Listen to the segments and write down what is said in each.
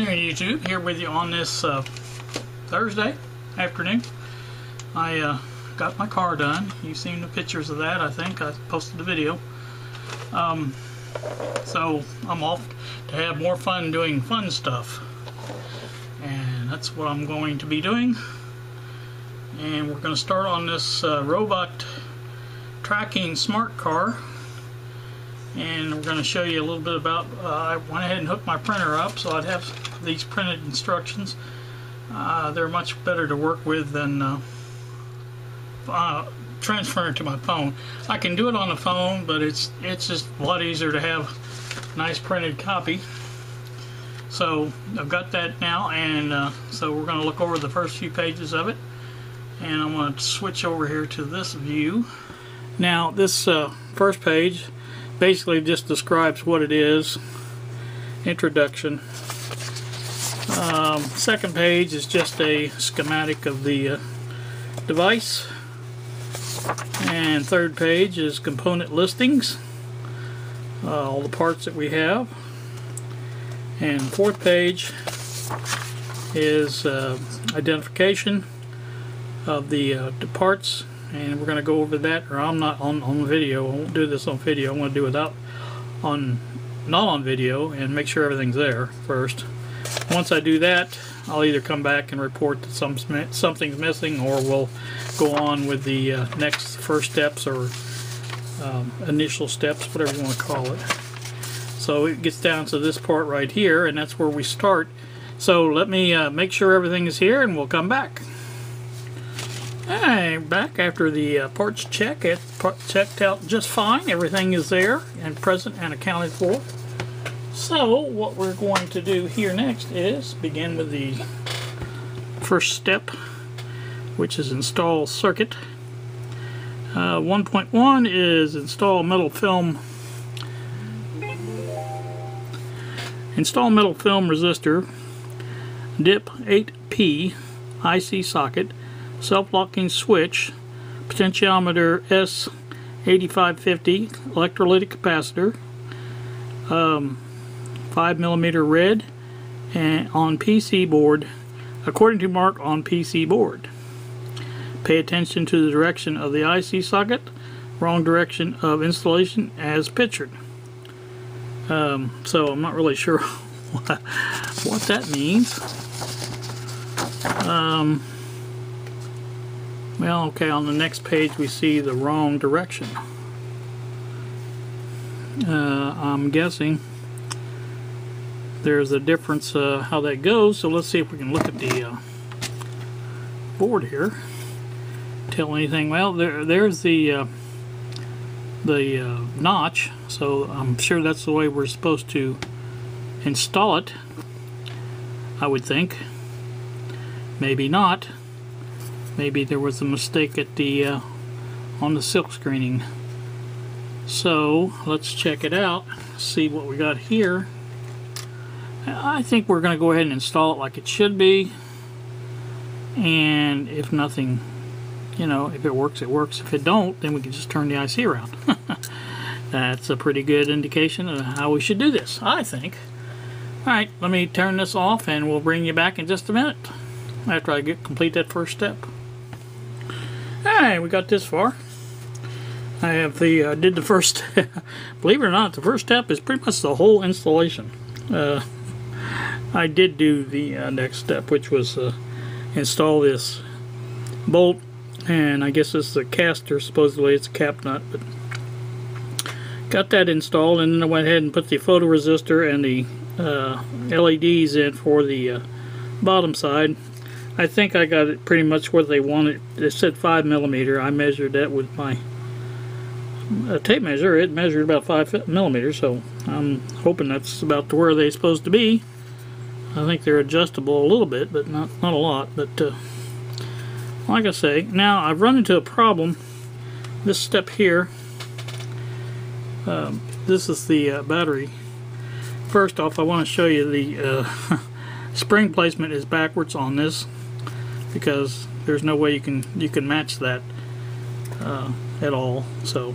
afternoon, YouTube. Here with you on this uh, Thursday afternoon. I uh, got my car done. You've seen the pictures of that, I think. I posted the video. Um, so I'm off to have more fun doing fun stuff. And that's what I'm going to be doing. And we're going to start on this uh, robot tracking smart car and we're going to show you a little bit about uh, I went ahead and hooked my printer up so I'd have these printed instructions. Uh, they're much better to work with than uh, uh transferring to my phone. I can do it on the phone but it's it's just a lot easier to have a nice printed copy. So I've got that now and uh, so we're going to look over the first few pages of it. And I'm going to switch over here to this view. Now this uh, first page basically just describes what it is. Introduction. Um, second page is just a schematic of the uh, device. And third page is component listings. Uh, all the parts that we have. And fourth page is uh, identification of the, uh, the parts and we're going to go over that or I'm not on, on video. I won't do this on video. I'm going to do without on not on video and make sure everything's there first. Once I do that I'll either come back and report that some something's missing or we'll go on with the uh, next first steps or um, initial steps whatever you want to call it. So it gets down to this part right here and that's where we start. So let me uh, make sure everything is here and we'll come back Hey, back after the uh, parts check. It checked out just fine. Everything is there and present and accounted for. So what we're going to do here next is begin with the first step, which is install circuit. 1.1 uh, is install metal film install metal film resistor dip 8P IC socket self-locking switch, potentiometer S8550 electrolytic capacitor, um, 5 millimeter red, and on PC board, according to mark on PC board. Pay attention to the direction of the IC socket, wrong direction of installation as pictured. Um, so I'm not really sure what, that means. Um, well, okay, on the next page we see the wrong direction. Uh, I'm guessing there's a difference uh, how that goes, so let's see if we can look at the uh, board here. Tell anything. Well, there, there's the uh, the uh, notch, so I'm sure that's the way we're supposed to install it. I would think. Maybe not maybe there was a mistake at the uh, on the silk screening. So let's check it out see what we got here. I think we're gonna go ahead and install it like it should be. And if nothing you know if it works it works. If it don't then we can just turn the IC around. That's a pretty good indication of how we should do this I think. Alright let me turn this off and we'll bring you back in just a minute after I get complete that first step Hey, we got this far. I have the uh, did the first. believe it or not, the first step is pretty much the whole installation. Uh, I did do the uh, next step, which was uh, install this bolt, and I guess this is a caster. Supposedly, it's a cap nut, but got that installed, and then I went ahead and put the photoresistor and the uh, LEDs in for the uh, bottom side I think I got it pretty much where they wanted. It said 5 millimeter. I measured that with my tape measure. It measured about 5 millimeters, so I'm hoping that's about to where they're supposed to be. I think they're adjustable a little bit, but not, not a lot. But uh, like I say, now I've run into a problem. This step here, um, this is the uh, battery. First off, I want to show you the uh, spring placement is backwards on this because there's no way you can you can match that uh, at all so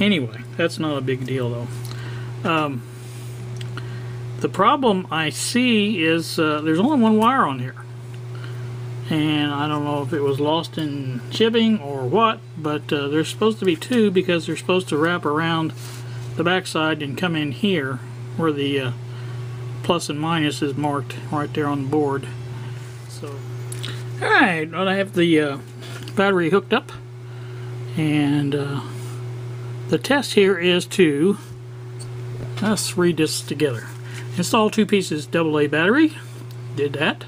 anyway that's not a big deal though um, the problem I see is uh, there's only one wire on here. And I don't know if it was lost in shipping or what, but uh, there's supposed to be two because they're supposed to wrap around the backside and come in here where the uh, plus and minus is marked right there on the board. So, alright, well I have the uh, battery hooked up and uh, the test here is to let's read this together. Install two pieces AA battery. Did that.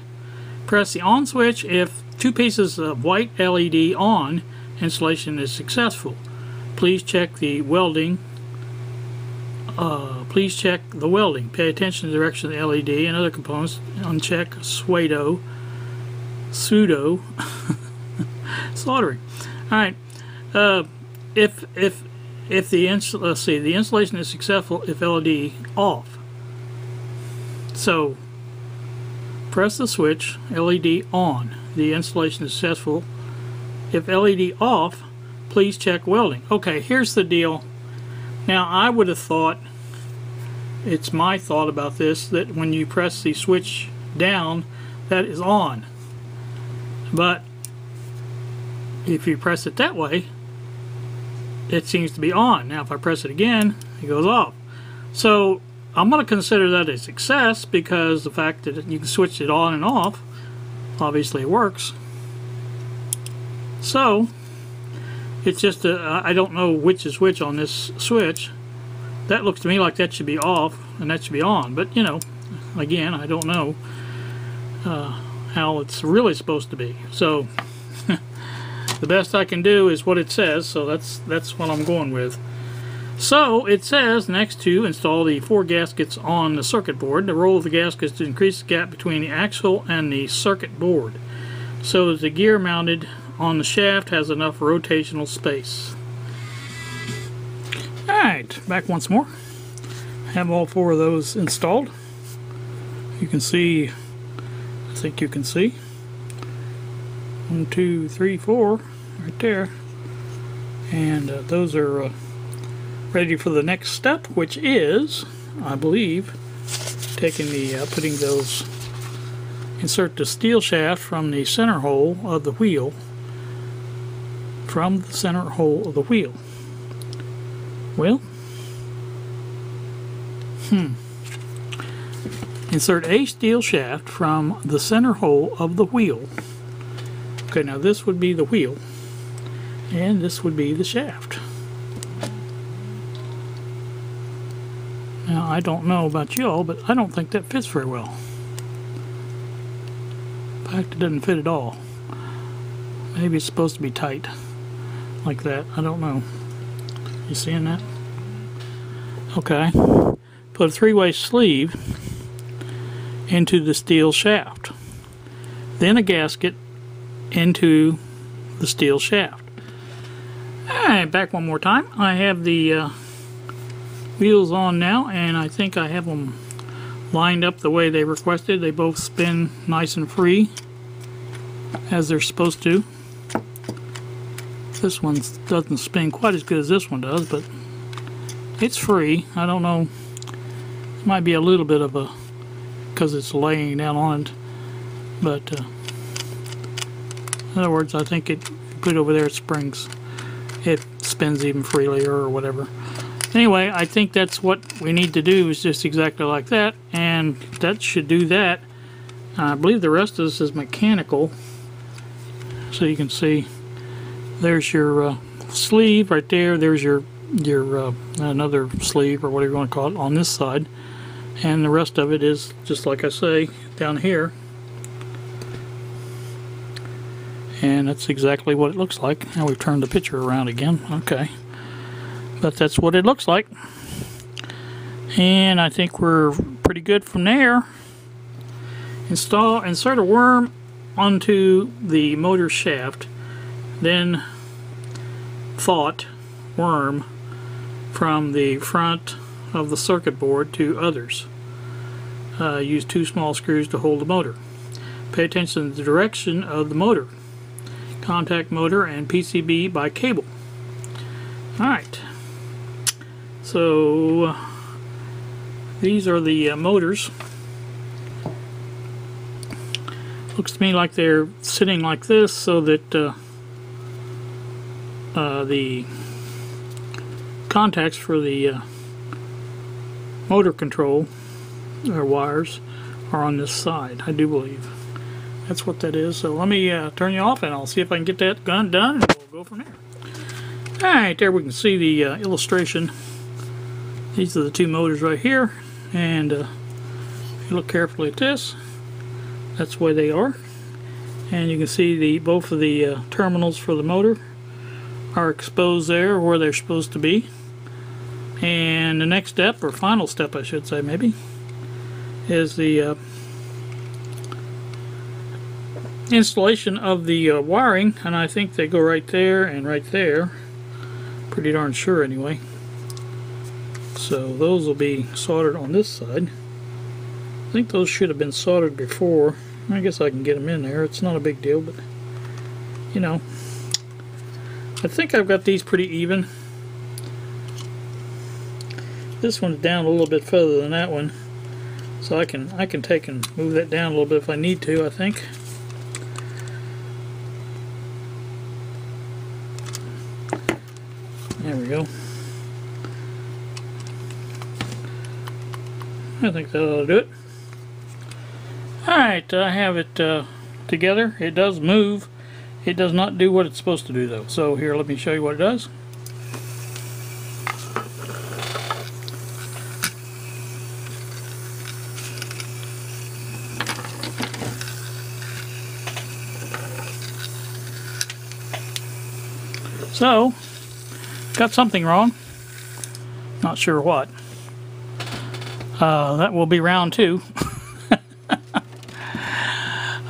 Press the on switch if two pieces of white LED on installation is successful. Please check the welding. Uh, please check the welding. Pay attention to the direction of the LED and other components. Uncheck pseudo pseudo soldering. All right. Uh, if if if the let's see the installation is successful if LED off. So press the switch, LED on. The installation is successful. If LED off, please check welding. Okay, here's the deal. Now I would have thought, it's my thought about this, that when you press the switch down, that is on. But if you press it that way, it seems to be on. Now if I press it again, it goes off. So I'm going to consider that a success because the fact that you can switch it on and off obviously works. So it's just I don't know which is which on this switch. That looks to me like that should be off and that should be on. But you know, again, I don't know uh, how it's really supposed to be. So the best I can do is what it says. So that's that's what I'm going with. So it says next to install the four gaskets on the circuit board. The role of the gaskets to increase the gap between the axle and the circuit board so that the gear mounted on the shaft has enough rotational space. Alright, back once more. Have all four of those installed. You can see, think you can see, one, two, three, four, right there. And uh, those are uh, ready for the next step, which is, I believe, taking the, uh, putting those, insert the steel shaft from the center hole of the wheel, from the center hole of the wheel. Well, hmm. Insert a steel shaft from the center hole of the wheel. Okay, now this would be the wheel, and this would be the shaft. Now, I don't know about y'all, but I don't think that fits very well. In fact, it doesn't fit at all. Maybe it's supposed to be tight, like that. I don't know. You seeing that? Okay. Put a three-way sleeve into the steel shaft. Then a gasket into the steel shaft. Alright, back one more time. I have the uh, wheels on now and I think I have them lined up the way they requested. They both spin nice and free as they're supposed to. This one doesn't spin quite as good as this one does, but it's free. I don't know. It might be a little bit of a because it's laying down on it, but uh, in other words, I think it put it over there, it springs. It spins even freely or whatever. Anyway, I think that's what we need to do is just exactly like that, and that should do that. I believe the rest of this is mechanical, so you can see there's your uh, sleeve right there, there's your your uh, another sleeve or whatever you want to call it on this side, and the rest of it is just like I say down here. And that's exactly what it looks like. Now we've turned the picture around again. Okay but that's what it looks like and I think we're pretty good from there install insert a worm onto the motor shaft then thought worm from the front of the circuit board to others uh, use two small screws to hold the motor. Pay attention to the direction of the motor. Contact motor and PCB by cable. Alright so these are the uh, motors. Looks to me like they're sitting like this so that uh, uh, the contacts for the uh, motor control or wires are on this side, I do believe. That's what that is. So let me uh, turn you off and I'll see if I can get that gun done and we'll go from there. Alright, there we can see the uh, illustration. These are the two motors right here. And uh, if you look carefully at this, that's where they are. And you can see the both of the uh, terminals for the motor are exposed there where they're supposed to be. And the next step, or final step I should say maybe, is the uh, installation of the uh, wiring and I think they go right there and right there. Pretty darn sure anyway. So those will be soldered on this side. I think those should have been soldered before. I guess I can get them in there. It's not a big deal but you know. I think I've got these pretty even. This one's down a little bit further than that one so I can I can take and move that down a little bit if I need to I think There we go. I think that'll do it. Alright, I have it uh, together. It does move. It does not do what it's supposed to do though. So here, let me show you what it does. So, got something wrong. Not sure what. Uh, that will be round two.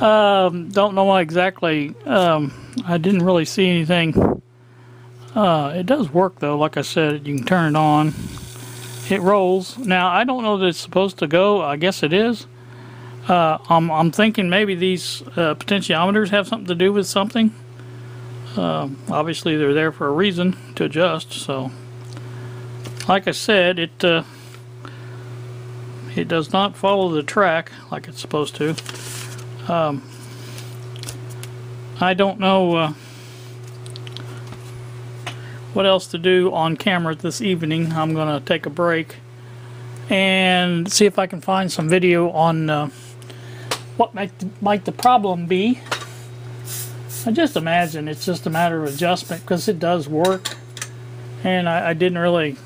um, don't know why exactly. Um, I didn't really see anything. Uh, it does work though. Like I said, you can turn it on. It rolls. Now I don't know that it's supposed to go. I guess it is. Uh, I'm, I'm thinking maybe these uh, potentiometers have something to do with something. Um, obviously they're there for a reason to adjust so like I said it uh, it does not follow the track like it's supposed to. Um, I don't know uh, what else to do on camera this evening. I'm gonna take a break and see if I can find some video on uh, what might, might the problem be I just imagine it's just a matter of adjustment because it does work. And I, I, didn't really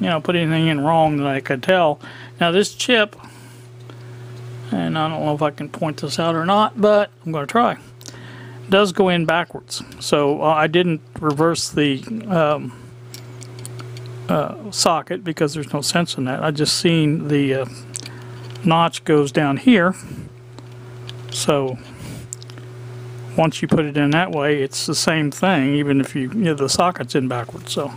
you know put anything in wrong that I could tell. Now this chip and I don't know if I can point this out or not but I'm going to try does go in backwards. So uh, I didn't reverse the um, uh, socket because there's no sense in that. I just seen the uh, notch goes down here. So once you put it in that way it's the same thing even if you, you know, the socket's in backwards so.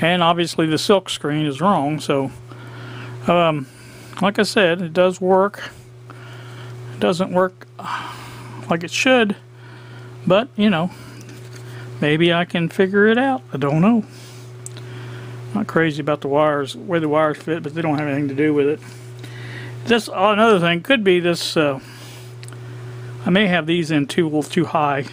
And obviously the silk screen is wrong so um, like I said it does work. It doesn't work like it should but you know maybe I can figure it out. I don't know. Not crazy about the wires where the wires fit but they don't have anything to do with it. This another thing could be this uh, I may have these in too too high.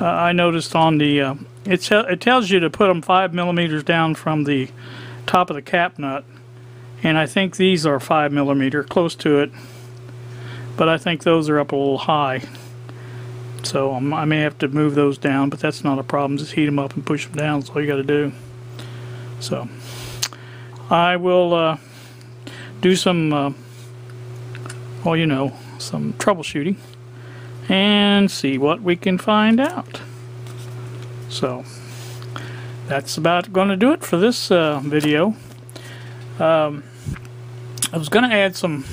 Uh, I noticed on the uh, it, it tells you to put them five millimeters down from the top of the cap nut and I think these are five millimeter close to it but I think those are up a little high so um, I may have to move those down but that's not a problem just heat them up and push them down that's all you got to do so I will uh, do some uh, well you know some troubleshooting and see what we can find out. So that's about going to do it for this uh, video. Um, I was going to add some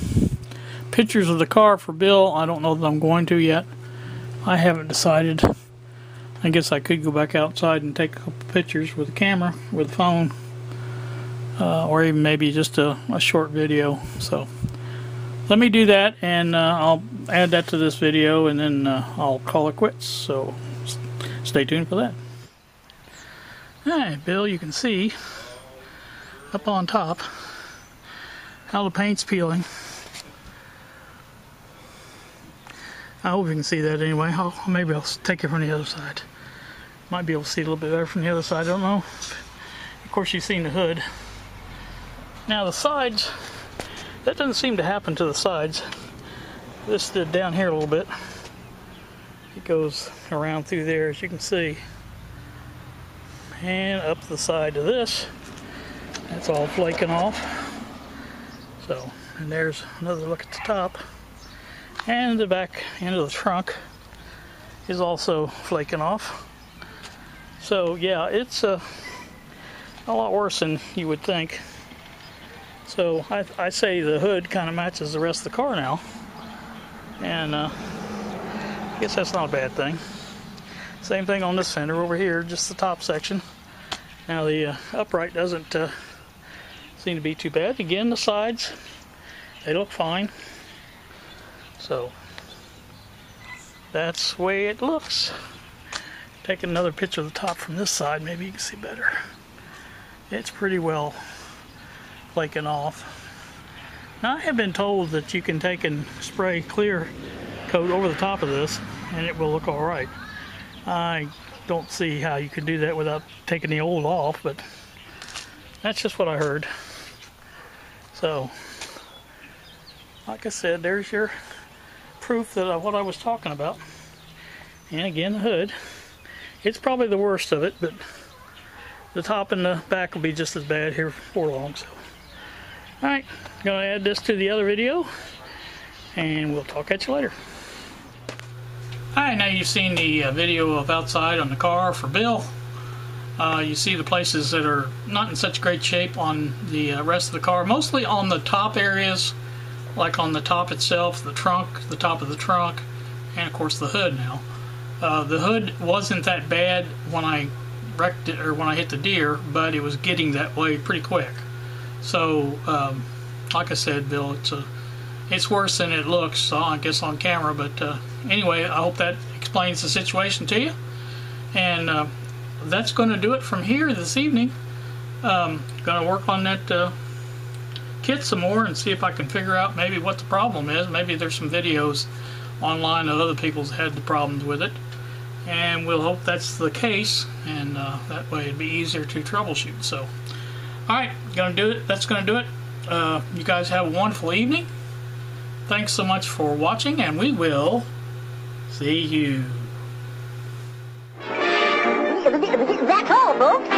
pictures of the car for Bill. I don't know that I'm going to yet. I haven't decided. I guess I could go back outside and take a couple pictures with the camera, with the phone, uh, or even maybe just a, a short video. So let me do that and uh, I'll add that to this video and then uh, I'll call it quits so stay tuned for that Alright Bill you can see up on top how the paint's peeling. I hope you can see that anyway. I'll, maybe I'll take it from the other side. Might be able to see a little bit better from the other side, I don't know. Of course, you've seen the hood. Now the sides, that doesn't seem to happen to the sides. This did down here a little bit. It goes around through there, as you can see. And up the side of this. That's all flaking off. So, and there's another look at the top. And the back end of the trunk is also flaking off. So yeah, it's uh, a lot worse than you would think. So I, I say the hood kind of matches the rest of the car now. And uh, I guess that's not a bad thing. Same thing on this fender over here, just the top section. Now the uh, upright doesn't uh, seem to be too bad. Again, the sides, they look fine. So that's the way it looks. Take another picture of the top from this side, maybe you can see better. It's pretty well flaking off. Now I have been told that you can take and spray clear coat over the top of this and it will look alright. I don't see how you could do that without taking the old off, but that's just what I heard. So, like I said, there's your proof that uh, what I was talking about. And again, the hood. It's probably the worst of it, but the top and the back will be just as bad here for long. So, all right, gonna add this to the other video, and we'll talk at you later. All right, now you've seen the uh, video of outside on the car for Bill. Uh, you see the places that are not in such great shape on the uh, rest of the car, mostly on the top areas like on the top itself, the trunk, the top of the trunk, and of course the hood now. Uh, the hood wasn't that bad when I wrecked it or when I hit the deer, but it was getting that way pretty quick. So, um, like I said, Bill, it's a it's worse than it looks, I guess, on camera. But uh, anyway, I hope that explains the situation to you. And uh, that's going to do it from here this evening. Um, going to work on that uh, kit some more and see if I can figure out maybe what the problem is. Maybe there's some videos online of other people's had the problems with it. And we'll hope that's the case, and uh, that way it'd be easier to troubleshoot. So, alright, gonna do it. That's gonna do it. Uh, you guys have a wonderful evening. Thanks so much for watching, and we will see you. That's all, folks.